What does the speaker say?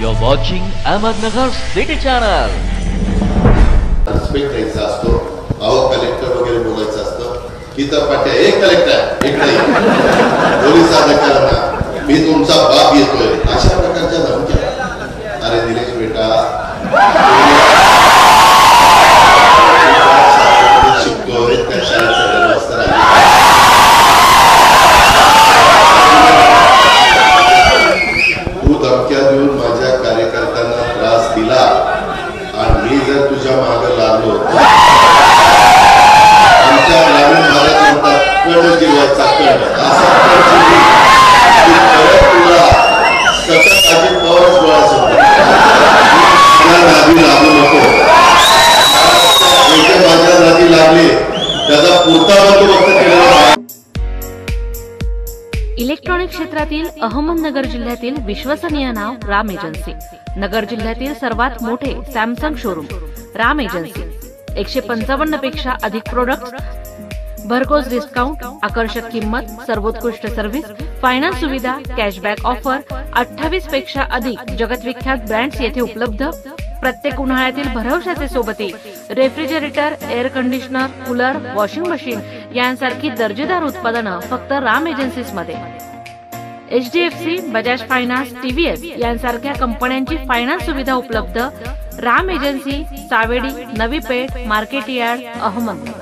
You're watching Ahmednagar City Channel. Respect द्यायचा असतो अहो कलेक्टर वगैरे बोलायचं असतं. की तर पाट्या एक कलेक्टर एक नाही. पोलीस अधिकाऱ्यांना. मी तुमचा बाप येतोय. अशा प्रकारच्या धमक्या. अरे दिनेश बेटा. शिकतोय. त्या शाळेचा मी जर तुझ्या मागे लागलो आमच्या ग्रामीण भागात म्हणतात कण जिवायचा कण असा इलेक्ट्रॉनिक क्षेत्रातील अहमदनगर जिल्ह्यातील विश्वसनीय नाव राम एजन्सी. नगर जिल्ह्यातील सर्वात मोठे सॅमसंग शोरूम राम एजन्सी. एकशे पंचावन्नपेक्षा अधिक प्रोडक्ट भरघोस डिस्काउंट आकर्षक किंमत सर्वोत्कृष्ट सर्व्हिस फायनान्स सुविधा कॅशबॅक ऑफर अठ्ठावीसपेक्षा अधिक जगतविख्यात ब्रँड्स येथे उपलब्ध. प्रत्येक उन्हाळ्यातील भरवशाचे सोबती refrigerator air conditioner cooler washing machine यांसारखी दर्जेदार उत्पादनं फक्त Ram एजन्सीजमध्ये H D F C Bajaj finance TVS यांसारख्या कंपन्यांची फायनान्स सुविधा उपलब्ध Ram agency Savedi Navi Peth market yard Ahmednagar